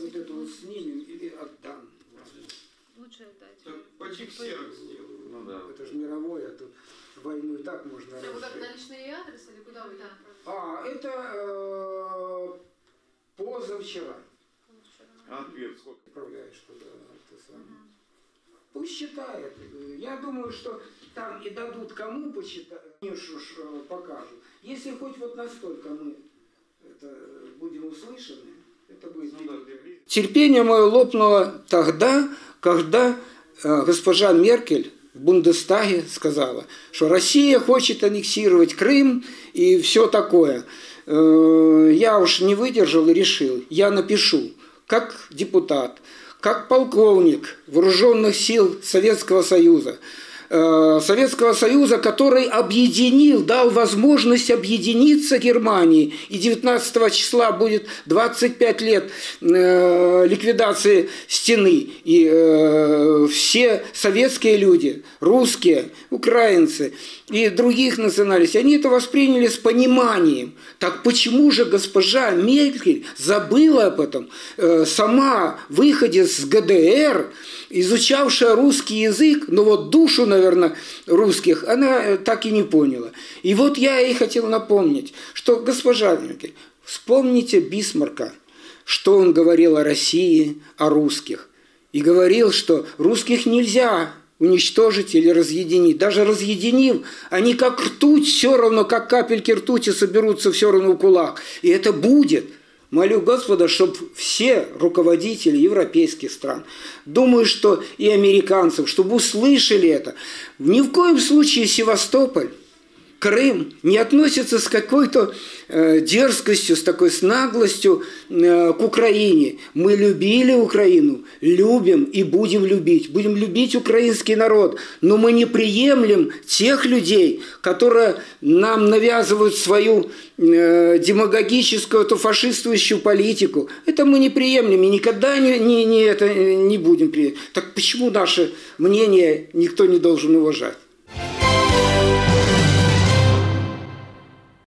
вот это вот снимем или отдам. Лучше отдать. Так по-чексеру сделаю. Ну да. Это же мировое, а тут войну и так можно Это вот так на личный адрес или куда вы? Да. А, это э, позавчера А ответ сколько? отправляешь туда. Это самое. Пусть читает. Я думаю, что там и дадут кому почитать, уж, э, покажут. Если хоть вот настолько мы это, будем услышаны, это будет Ну да. Терпение мое лопнуло тогда, когда э, госпожа Меркель в Бундестаге сказала, что Россия хочет аннексировать Крым и все такое. Э, я уж не выдержал и решил, я напишу, как депутат, как полковник вооруженных сил Советского Союза, Советского Союза, который объединил, дал возможность объединиться Германии. И 19 числа будет 25 лет э, ликвидации стены. И э, все советские люди, русские, украинцы и других национальностей, они это восприняли с пониманием. Так почему же госпожа Меркель забыла об этом? Э, сама, выходец с ГДР, изучавшая русский язык, ну вот душу, наверное, русских, она э, так и не поняла. И вот я ей хотел напомнить, что госпожа Меркель, вспомните Бисмарка, что он говорил о России, о русских. И говорил, что русских нельзя уничтожить или разъединить. Даже разъединив, они как ртуть, все равно, как капельки ртути соберутся все равно в кулак. И это будет. Молю Господа, чтобы все руководители европейских стран, думаю, что и американцев, чтобы услышали это. Ни в коем случае Севастополь, Крым не относится с какой-то э, дерзкостью, с такой с наглостью э, к Украине. Мы любили Украину, любим и будем любить. Будем любить украинский народ, но мы не приемлем тех людей, которые нам навязывают свою э, демагогическую, эту фашистующую политику. Это мы не приемлем и никогда не, не, не, это, не будем приемлем. Так почему наше мнение никто не должен уважать?